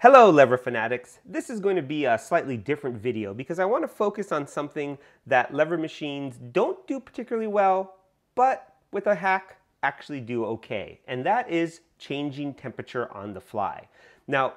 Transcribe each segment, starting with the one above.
Hello lever fanatics. This is going to be a slightly different video because I want to focus on something that lever machines don't do particularly well, but with a hack actually do okay. And that is changing temperature on the fly. Now,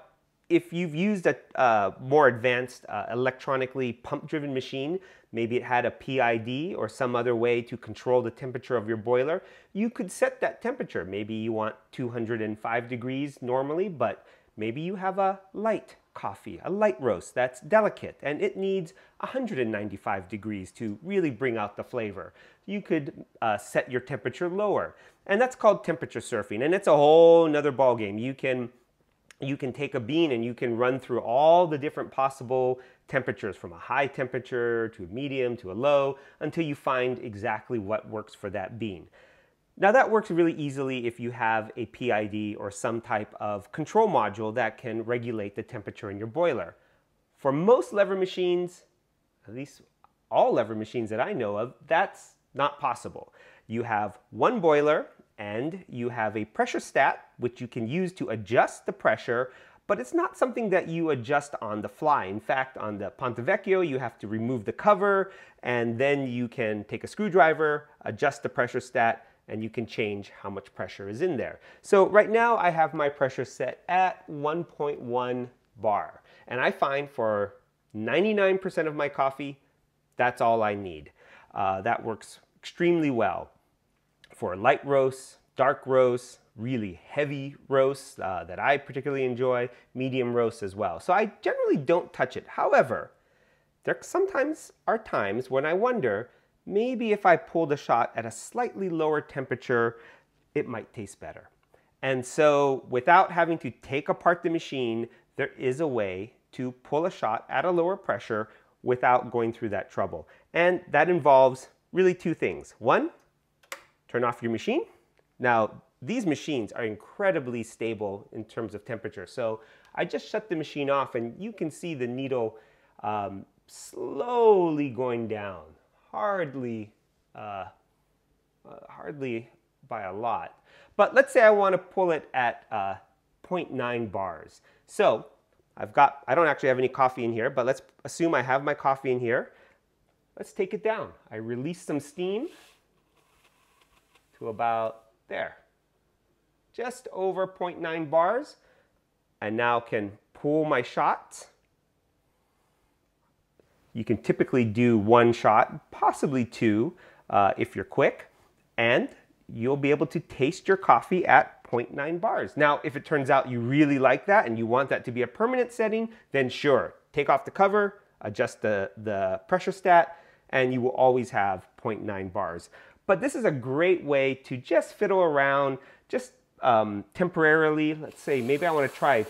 if you've used a uh, more advanced uh, electronically pump-driven machine, maybe it had a PID or some other way to control the temperature of your boiler, you could set that temperature. Maybe you want 205 degrees normally, but Maybe you have a light coffee, a light roast that's delicate and it needs 195 degrees to really bring out the flavor. You could uh, set your temperature lower and that's called temperature surfing and it's a whole nother ballgame. You can you can take a bean and you can run through all the different possible temperatures from a high temperature to a medium to a low until you find exactly what works for that bean. Now that works really easily if you have a PID or some type of control module that can regulate the temperature in your boiler. For most lever machines, at least all lever machines that I know of, that's not possible. You have one boiler and you have a pressure stat, which you can use to adjust the pressure, but it's not something that you adjust on the fly. In fact, on the Ponte Vecchio, you have to remove the cover and then you can take a screwdriver, adjust the pressure stat, and you can change how much pressure is in there. So right now I have my pressure set at 1.1 bar. And I find for 99% of my coffee, that's all I need. Uh, that works extremely well for light roasts, dark roasts, really heavy roasts uh, that I particularly enjoy, medium roasts as well. So I generally don't touch it. However, there sometimes are times when I wonder, maybe if I pull the shot at a slightly lower temperature, it might taste better. And so without having to take apart the machine, there is a way to pull a shot at a lower pressure without going through that trouble. And that involves really two things. One, turn off your machine. Now, these machines are incredibly stable in terms of temperature. So I just shut the machine off and you can see the needle um, slowly going down hardly, uh, uh, hardly by a lot. But let's say I want to pull it at uh, 0.9 bars. So I've got, I don't actually have any coffee in here, but let's assume I have my coffee in here. Let's take it down. I release some steam to about there. Just over 0.9 bars. I now can pull my shot you can typically do one shot, possibly two, uh, if you're quick, and you'll be able to taste your coffee at 0.9 bars. Now, if it turns out you really like that and you want that to be a permanent setting, then sure, take off the cover, adjust the, the pressure stat, and you will always have 0.9 bars. But this is a great way to just fiddle around, just um, temporarily. Let's say maybe I want to try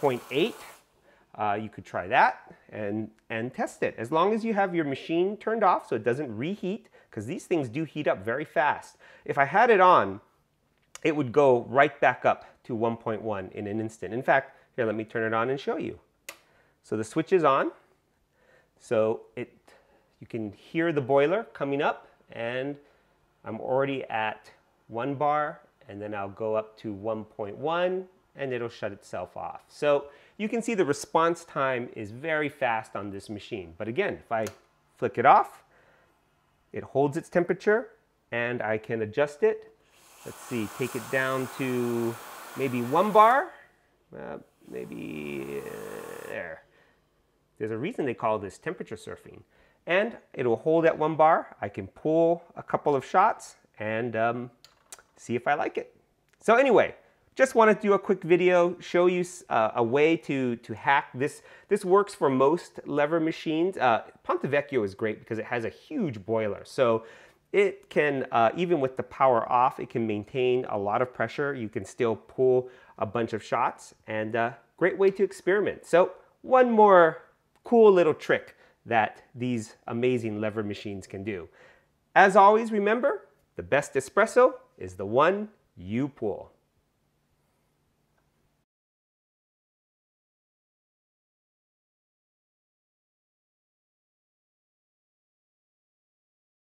0.8 uh, you could try that and, and test it. As long as you have your machine turned off so it doesn't reheat, because these things do heat up very fast. If I had it on, it would go right back up to 1.1 in an instant. In fact, here, let me turn it on and show you. So the switch is on. So it, you can hear the boiler coming up and I'm already at one bar and then I'll go up to 1.1 and it'll shut itself off. So you can see the response time is very fast on this machine. But again, if I flick it off, it holds its temperature and I can adjust it. Let's see, take it down to maybe one bar, uh, maybe uh, there. There's a reason they call this temperature surfing. And it will hold at one bar. I can pull a couple of shots and um, see if I like it. So anyway, just wanted to do a quick video, show you uh, a way to, to hack this. This works for most lever machines. Uh, Ponte Vecchio is great because it has a huge boiler. So it can, uh, even with the power off, it can maintain a lot of pressure. You can still pull a bunch of shots and uh, great way to experiment. So one more cool little trick that these amazing lever machines can do. As always, remember, the best espresso is the one you pull.